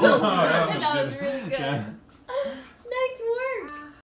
so good. that was really good.